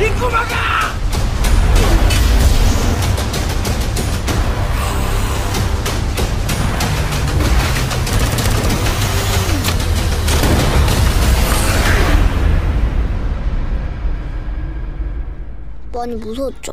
이 꼬마가! 많이 무서웠죠.